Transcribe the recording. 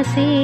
ಆಸೆಯಾಗಿದೆ ರಾಗ ತಾಳ ಸೇರ